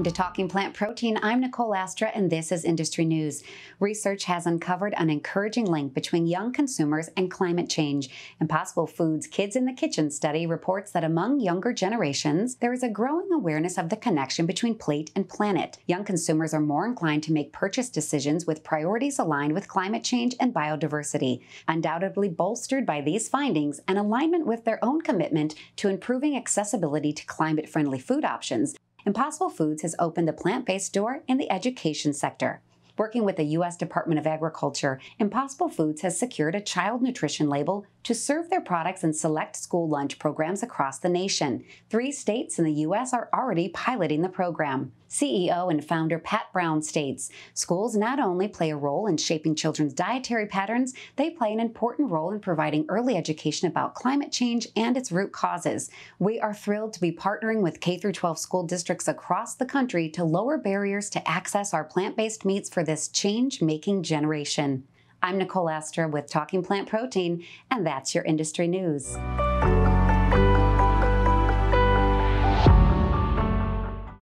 Welcome to Talking Plant Protein. I'm Nicole Astra, and this is Industry News. Research has uncovered an encouraging link between young consumers and climate change. Impossible Foods Kids in the Kitchen study reports that among younger generations, there is a growing awareness of the connection between plate and planet. Young consumers are more inclined to make purchase decisions with priorities aligned with climate change and biodiversity, undoubtedly bolstered by these findings and alignment with their own commitment to improving accessibility to climate friendly food options. Impossible Foods has opened a plant based door in the education sector. Working with the U.S. Department of Agriculture, Impossible Foods has secured a child nutrition label to serve their products in select school lunch programs across the nation. Three states in the U.S. are already piloting the program. CEO and founder Pat Brown states schools not only play a role in shaping children's dietary patterns, they play an important role in providing early education about climate change and its root causes. We are thrilled to be partnering with K 12 school districts across the country to lower barriers to access our plant based meats for this change making generation. I'm Nicole Astor with Talking Plant Protein, and that's your industry news.